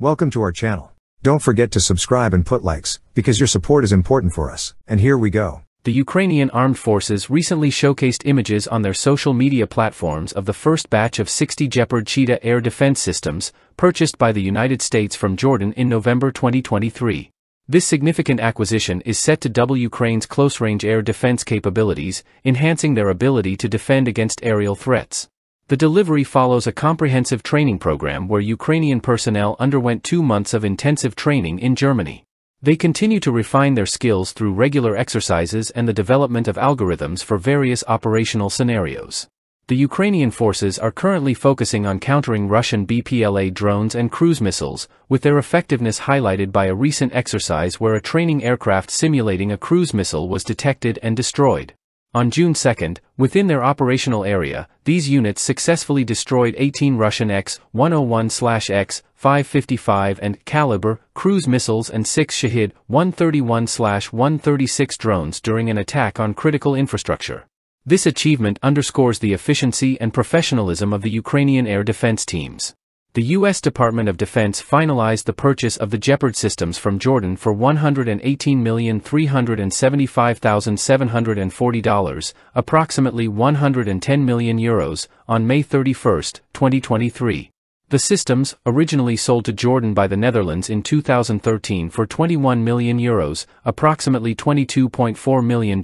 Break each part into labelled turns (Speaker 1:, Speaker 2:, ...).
Speaker 1: Welcome to our channel. Don't forget to subscribe and put likes, because your support is important for us. And here we go.
Speaker 2: The Ukrainian armed forces recently showcased images on their social media platforms of the first batch of 60 Gepard Cheetah air defense systems, purchased by the United States from Jordan in November 2023. This significant acquisition is set to double Ukraine's close-range air defense capabilities, enhancing their ability to defend against aerial threats. The delivery follows a comprehensive training program where Ukrainian personnel underwent two months of intensive training in Germany. They continue to refine their skills through regular exercises and the development of algorithms for various operational scenarios. The Ukrainian forces are currently focusing on countering Russian BPLA drones and cruise missiles, with their effectiveness highlighted by a recent exercise where a training aircraft simulating a cruise missile was detected and destroyed. On June 2, within their operational area, these units successfully destroyed 18 Russian X-101-X, 555 and Kalibr cruise missiles and 6 Shahed 131-136 drones during an attack on critical infrastructure. This achievement underscores the efficiency and professionalism of the Ukrainian air defense teams the U.S. Department of Defense finalized the purchase of the Gepard systems from Jordan for $118,375,740, approximately 110 million euros, on May 31, 2023. The systems, originally sold to Jordan by the Netherlands in 2013 for 21 million euros, approximately $22.4 million,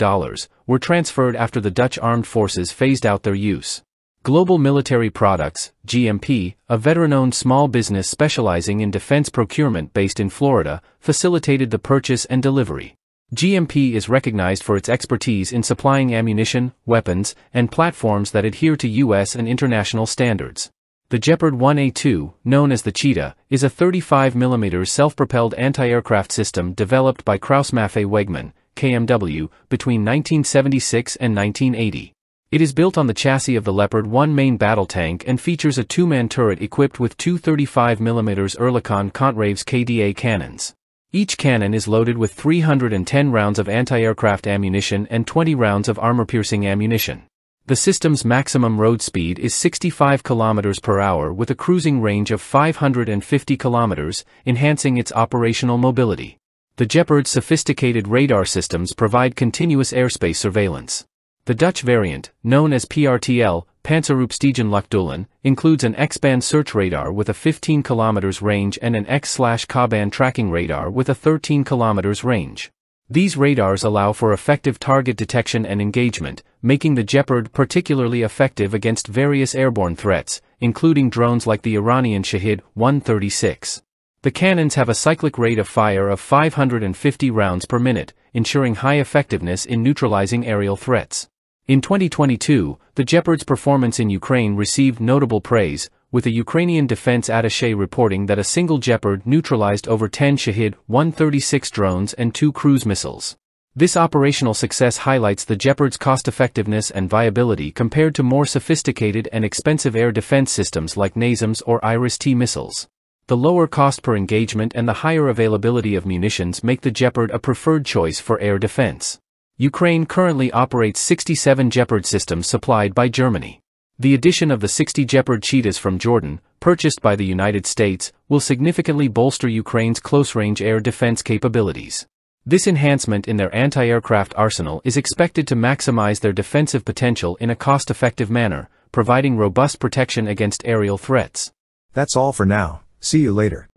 Speaker 2: were transferred after the Dutch armed forces phased out their use. Global Military Products, GMP, a veteran-owned small business specializing in defense procurement based in Florida, facilitated the purchase and delivery. GMP is recognized for its expertise in supplying ammunition, weapons, and platforms that adhere to U.S. and international standards. The Gepard 1A2, known as the Cheetah, is a 35mm self-propelled anti-aircraft system developed by Krauss-Maffei Wegmann, KMW, between 1976 and 1980. It is built on the chassis of the Leopard 1 main battle tank and features a two-man turret equipped with two 35mm Oerlikon Kontraves KDA cannons. Each cannon is loaded with 310 rounds of anti-aircraft ammunition and 20 rounds of armor-piercing ammunition. The system's maximum road speed is 65 km per hour with a cruising range of 550 km, enhancing its operational mobility. The Gepard's sophisticated radar systems provide continuous airspace surveillance. The Dutch variant, known as PRTL, Pantser-Rups-Tegen-Luchtdoelen, includes an X-band search radar with a 15 km range and an X-Ka-band tracking radar with a 13 km range. These radars allow for effective target detection and engagement, making the Gepard particularly effective against various airborne threats, including drones like the Iranian Shahed 136. The cannons have a cyclic rate of fire of 550 rounds per minute, ensuring high effectiveness in neutralizing aerial threats. In 2022, the Gepard's performance in Ukraine received notable praise, with a Ukrainian defense attaché reporting that a single Gepard neutralized over 10 Shahed 136 drones and two cruise missiles. This operational success highlights the Gepard's cost-effectiveness and viability compared to more sophisticated and expensive air defense systems like NASAMS or IRIS-T missiles. The lower cost per engagement and the higher availability of munitions make the Gepard a preferred choice for air defense. Ukraine currently operates 67 Gepard systems supplied by Germany. The addition of the 60 Gepard Cheetahs from Jordan, purchased by the United States, will significantly bolster Ukraine's close-range air defense capabilities. This enhancement in their anti-aircraft arsenal is expected to maximize their defensive potential in a cost-effective manner, providing robust protection against aerial threats.
Speaker 1: That's all for now. See you later.